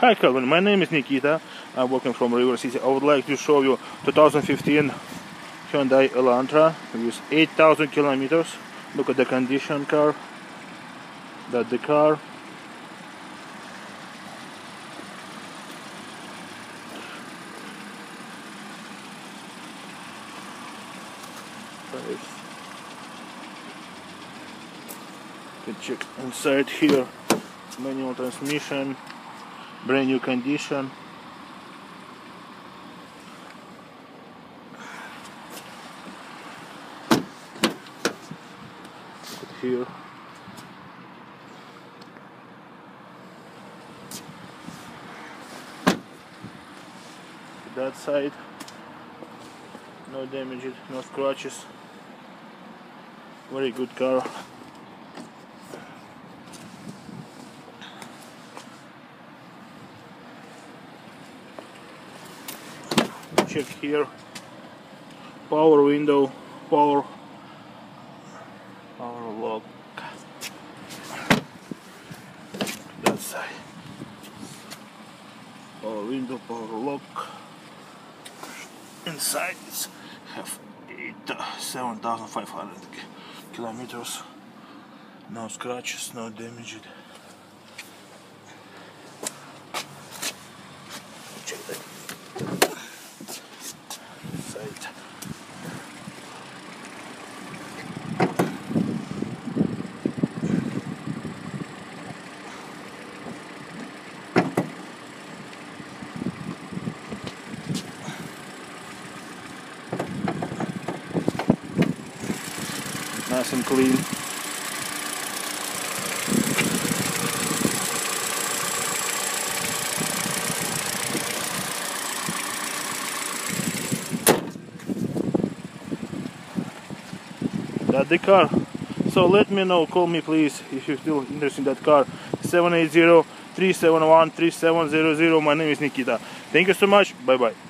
Hi Calvin, my name is Nikita. I'm working from River City. I would like to show you 2015 Hyundai Elantra with 8,000 kilometers. Look at the condition car. That the car. Can check inside here. Manual transmission brand new condition. Here. That side. No damage no scratches. Very good car check here. Power window power power lock. That side power window power lock. Inside it's have uh, 7500 kilometers. No scratches no damage check that side. Nice and clean. That the car. So let me know, call me please if you're still interested in that car. 780 371 3700. My name is Nikita. Thank you so much. Bye bye.